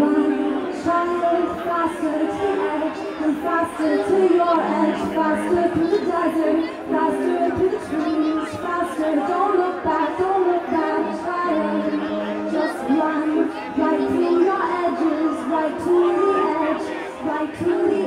Run faster, faster to edge, and faster to your edge, faster through the desert, faster through the trees, faster, don't look back, don't look back, try. Just run, right through your edges, right to the edge, right to the edge.